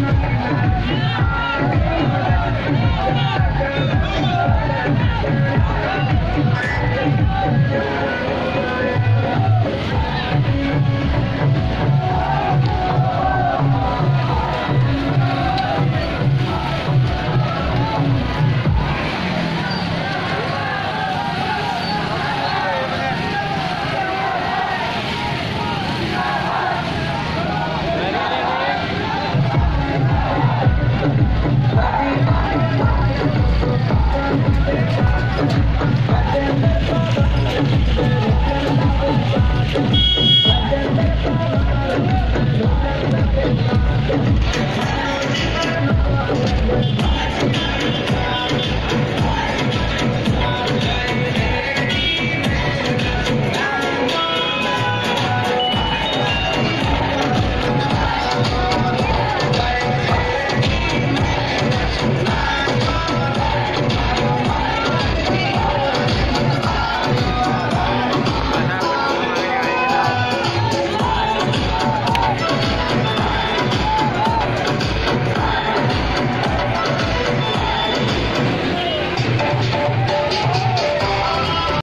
I'm